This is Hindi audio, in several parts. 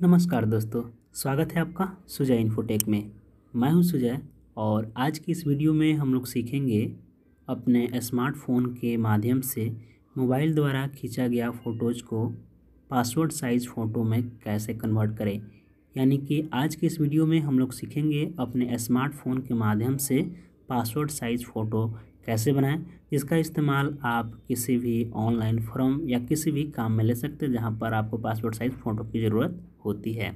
नमस्कार दोस्तों, स्वागत है आपका सुजय इन्फोटेक में। मैं हूँ सुजय और आज की इस वीडियो में हम लोग सीखेंगे अपने स्मार्टफ़ोन के माध्यम से मोबाइल द्वारा खींचा गया फ़ोटोज़ को पासवर्ड साइज़ फ़ोटो में कैसे कन्वर्ट करें। यानी कि आज के इस वीडियो में हम लोग सीखेंगे अपने स्मार्टफ़ोन के माध्यम से पासवर्ड साइज़ फ़ोटो कैसे बनाएँ, जिसका इस्तेमाल आप किसी भी ऑनलाइन फॉर्म या किसी भी काम में ले सकते हैं, जहाँ पर आपको पासपोर्ट साइज़ फ़ोटो की ज़रूरत होती है।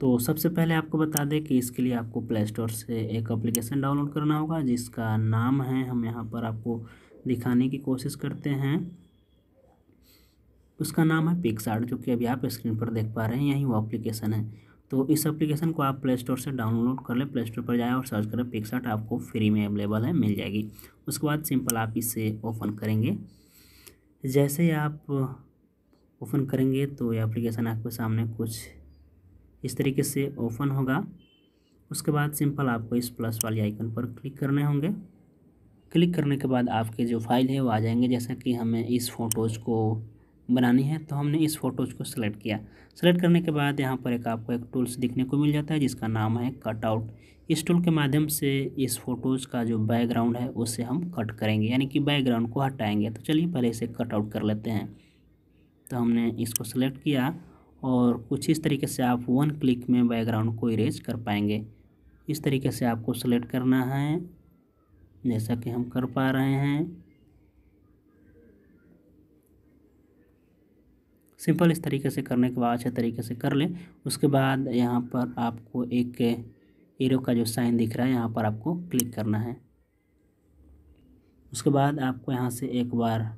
तो सबसे पहले आपको बता दें कि इसके लिए आपको प्ले स्टोर से एक एप्लीकेशन डाउनलोड करना होगा, जिसका नाम है, हम यहाँ पर आपको दिखाने की कोशिश करते हैं। उसका नाम है पिक्सार्ट जो कि अभी आप स्क्रीन पर देख पा रहे हैं, यही वो एप्लीकेशन है। तो इस एप्लीकेशन को आप प्ले स्टोर से डाउनलोड कर लें, प्ले स्टोर पर जाएँ और सर्च करें पिक्सार्ट आपको फ्री में अवेलेबल है, मिल जाएगी। उसके बाद सिंपल आप इसे ओपन करेंगे। जैसे ही आप ओपन करेंगे तो ये एप्लीकेशन आपके सामने कुछ इस तरीके से ओपन होगा। उसके बाद सिंपल आपको इस प्लस वाली आइकन पर क्लिक करने होंगे। क्लिक करने के बाद आपके जो फ़ाइल है वो आ जाएँगे। जैसा कि हमें इस फ़ोटोज़ को बनानी है तो हमने इस फ़ोटोज़ को सिलेक्ट किया। सेलेक्ट करने के बाद यहाँ पर एक आपको एक टूल्स दिखने को मिल जाता है, जिसका नाम है कटआउट इस टूल के माध्यम से इस फ़ोटोज़ का जो बैकग्राउंड है, उसे हम कट करेंगे, यानी कि बैकग्राउंड को हटाएँगे। तो चलिए पहले इसे कटआउट कर लेते हैं। तो हमने इसको सेलेक्ट किया और कुछ इस तरीके से आप वन क्लिक में बैकग्राउंड को इरेज कर पाएँगे। इस तरीके से आपको सेलेक्ट करना है, जैसा कि हम कर पा रहे हैं। सिंपल इस तरीके से करने के बाद, अच्छे तरीके से कर लें। उसके बाद यहाँ पर आपको एक एरो का जो साइन दिख रहा है, यहाँ पर आपको क्लिक करना है। उसके बाद आपको यहाँ से एक बार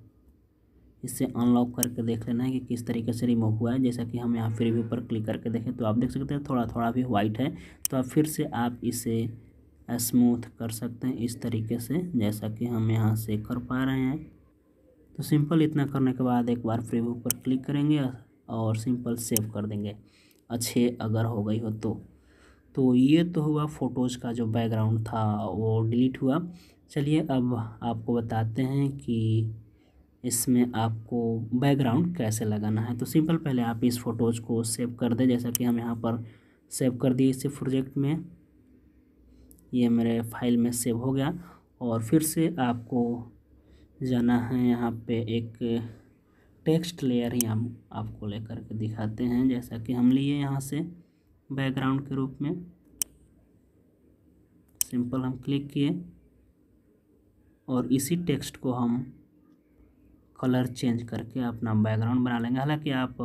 इसे अनलॉक करके देख लेना है कि किस तरीके से रिमूव हुआ है। जैसा कि हम यहाँ फिर भी ऊपर क्लिक करके देखें तो आप देख सकते हैं थोड़ा थोड़ा भी वाइट है। तो आप फिर से आप इसे स्मूथ कर सकते हैं इस तरीके से, जैसा कि हम यहाँ से कर पा रहे हैं। तो सिंपल इतना करने के बाद एक बार प्रीव्यू पर क्लिक करेंगे और सिंपल सेव कर देंगे। अच्छे अगर हो गई हो तो। तो ये तो हुआ फ़ोटोज़ का जो बैकग्राउंड था, वो डिलीट हुआ। चलिए अब आपको बताते हैं कि इसमें आपको बैकग्राउंड कैसे लगाना है। तो सिंपल पहले आप इस फ़ोटोज़ को सेव कर दें। जैसा कि हम यहाँ पर सेव कर दिए इस प्रोजेक्ट में। ये मेरे फ़ाइल में सेव हो गया और फिर से आपको जाना है यहाँ पे एक टेक्स्ट लेयर ही हम आपको लेकर के दिखाते हैं, जैसा कि हम लिए यहाँ से बैकग्राउंड के रूप में। सिंपल हम क्लिक किए और इसी टेक्स्ट को हम कलर चेंज करके अपना बैकग्राउंड बना लेंगे। हालाँकि आप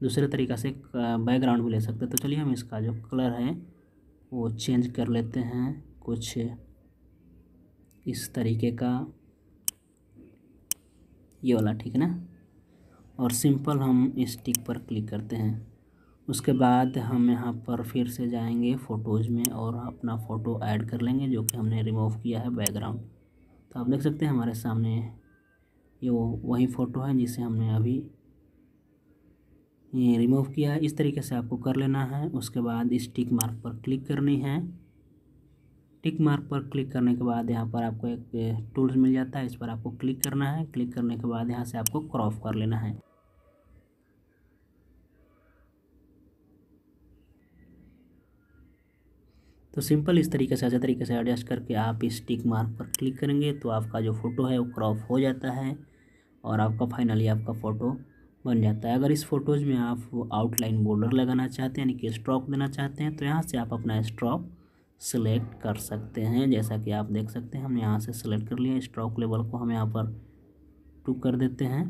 दूसरे तरीक़ा से बैकग्राउंड भी ले सकते हैं। तो चलिए हम इसका जो कलर है, वो चेंज कर लेते हैं कुछ इस तरीके का। ये वाला, ठीक है ना? और सिंपल हम इस टिक पर क्लिक करते हैं। उसके बाद हम यहाँ पर फिर से जाएँगे फ़ोटोज़ में और अपना फ़ोटो ऐड कर लेंगे, जो कि हमने रिमूव किया है बैकग्राउंड। तो आप देख सकते हैं हमारे सामने ये वो, वही फ़ोटो है जिसे हमने अभी ये रिमूव किया है। इस तरीके से आपको कर लेना है। उसके बाद इस टिक मार्क पर क्लिक करनी है। टिक मार्क पर क्लिक करने के बाद यहाँ पर आपको एक टूल्स मिल जाता है। इस पर आपको क्लिक करना है। क्लिक करने के बाद यहाँ से आपको क्रॉप कर लेना है। तो सिंपल इस तरीके से अच्छे तरीके से एडजस्ट करके आप इस टिक मार्क पर क्लिक करेंगे तो आपका जो फ़ोटो है वो क्रॉप हो जाता है और आपका फाइनली आपका फ़ोटो बन जाता है। अगर इस फ़ोटोज़ में आप आउटलाइन बॉर्डर लगाना चाहते हैं, यानी कि स्ट्रोक देना चाहते हैं तो यहाँ से आप अपना स्ट्रोक सिलेक्ट कर सकते हैं। जैसा कि आप देख सकते हैं हम यहाँ से सिलेक्ट कर लिया। स्ट्रोक लेवल को हम यहाँ पर टू कर देते हैं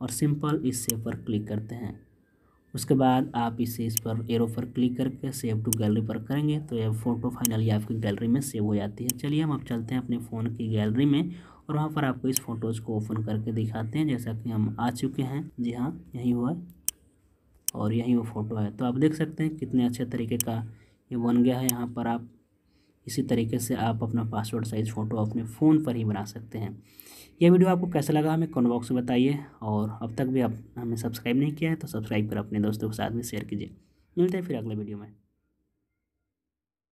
और सिंपल इस सेव पर क्लिक करते हैं। उसके बाद आप इसे इस पर एरो पर क्लिक करके सेव टू गैलरी पर करेंगे तो यह फ़ोटो फाइनली आपकी गैलरी में सेव हो जाती है। चलिए हम अब चलते हैं अपने फ़ोन की गैलरी में और वहाँ पर आपको इस फ़ोटोज़ को ओपन करके दिखाते हैं। जैसा कि हम आ चुके हैं। जी हाँ यही हुआ और यही वो फ़ोटो है। तो आप देख सकते हैं कितने अच्छे तरीके का ये बन गया है यहाँ पर आप। इसी तरीके से आप अपना पासवर्ड साइज़ फ़ोटो अपने फ़ोन पर ही बना सकते हैं। यह वीडियो आपको कैसा लगा हमें कमेंट बॉक्स में बताइए और अब तक भी आप हमें सब्सक्राइब नहीं किया है तो सब्सक्राइब कर अपने दोस्तों के साथ में शेयर कीजिए। मिलते हैं फिर अगले वीडियो में।